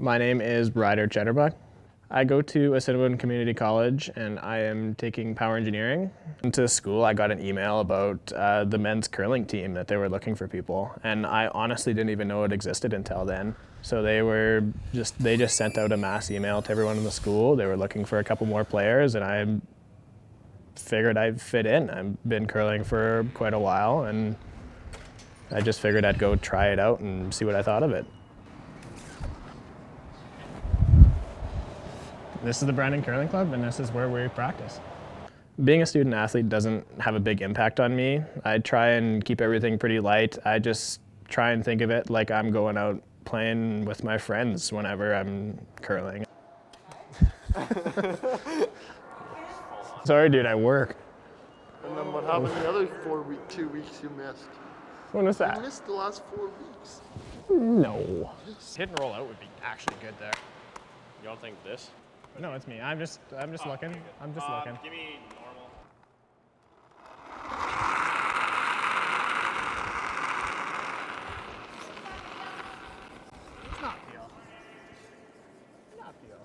My name is Ryder Chatterbuck. I go to Assiniboine Community College and I am taking power engineering. Into school, I got an email about uh, the men's curling team that they were looking for people, and I honestly didn't even know it existed until then. So they were just they just sent out a mass email to everyone in the school. They were looking for a couple more players, and I figured I'd fit in. I've been curling for quite a while, and I just figured I'd go try it out and see what I thought of it. This is the Brandon Curling Club, and this is where we practice. Being a student athlete doesn't have a big impact on me. I try and keep everything pretty light. I just try and think of it like I'm going out playing with my friends whenever I'm curling. Sorry, dude, I work. And then what happened the other four week, two weeks you missed? When was that? You missed the last four weeks. No. Hit and roll out would be actually good there. You don't think this? No, it's me. I'm just, I'm just looking. I'm just looking. Give me normal. It's not Peel. Not Peel.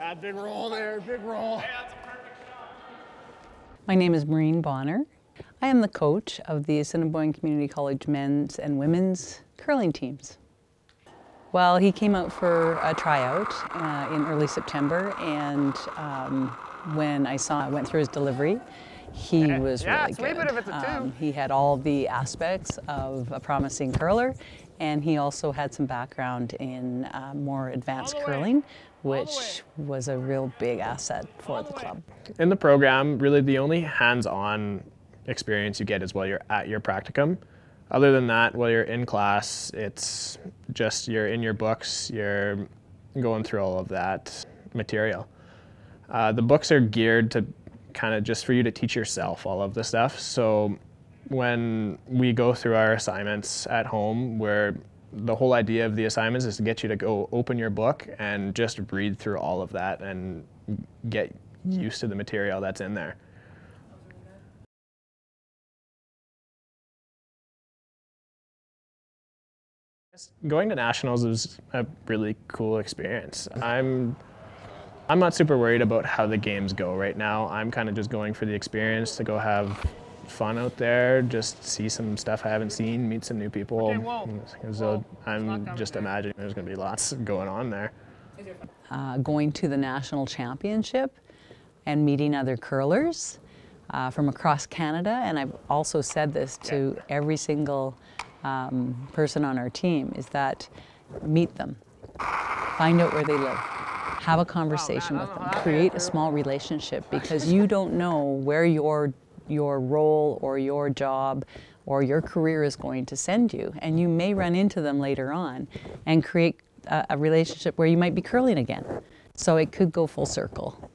Ah, big roll there, big roll. My name is Maureen Bonner. I am the coach of the Assiniboine Community College men's and women's curling teams. Well, he came out for a tryout uh, in early September, and um, when I saw went through his delivery, he was Yeah, really it's way good. better if it's a two. Um, he had all the aspects of a promising curler, and he also had some background in uh, more advanced curling, which was a real big asset for the club. In the program, really the only hands-on experience you get is while you're at your practicum. Other than that, while you're in class, it's just you're in your books, you're going through all of that material. Uh, the books are geared to kind of just for you to teach yourself all of the stuff. So when we go through our assignments at home, where the whole idea of the assignments is to get you to go open your book and just read through all of that and get used to the material that's in there. Going to nationals was a really cool experience. I'm I'm not super worried about how the games go right now. I'm kind of just going for the experience to go have fun out there, just see some stuff I haven't seen, meet some new people. So I'm just imagining there's going to be lots going on there. uh, going to the national championship and meeting other curlers uh, from across Canada. And I've also said this to every single um, person on our team is that meet them, find out where they live, have a conversation with them, create a small relationship because you don't know where your your role or your job or your career is going to send you and you may run into them later on and create a, a relationship where you might be curling again. So it could go full circle